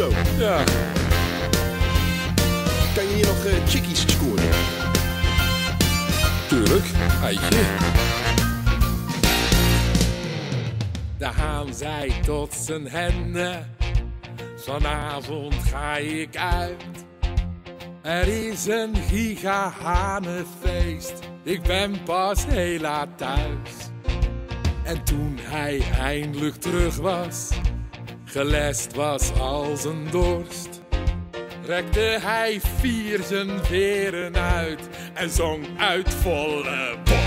Ja. Kan je hier nog uh, chickies scoren? Tuurlijk. Eitje. De haan zei tot zijn hennen. Vanavond ga ik uit. Er is een gigahanenfeest. Ik ben pas heel laat thuis. En toen hij eindelijk terug was, gelest was als een dorst, rekte hij vier zijn veren uit en zong uit volle borst.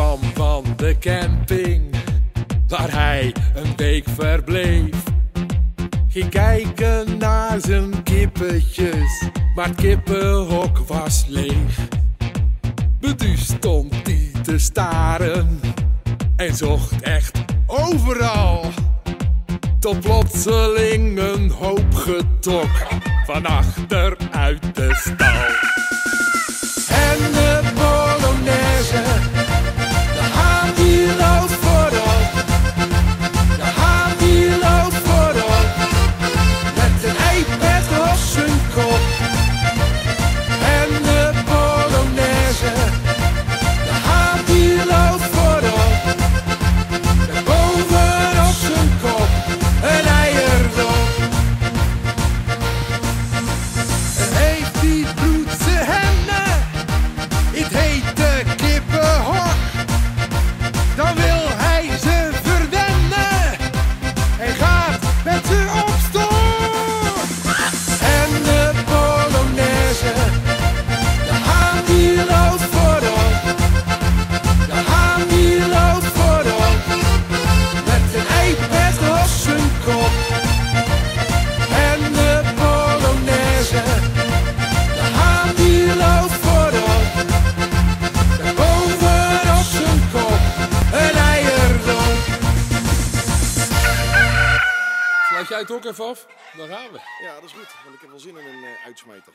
Kwam van de camping waar hij een week verbleef. Ging kijken naar zijn kippetjes, maar het kippenhok was leeg. Bedu stond hij te staren en zocht echt overal. Tot plotseling een hoop getok van achter uit de stal. En de Sluit ook even af? Dan gaan we. Ja, dat is goed, want ik heb wel zin in een uh, uitsmijter.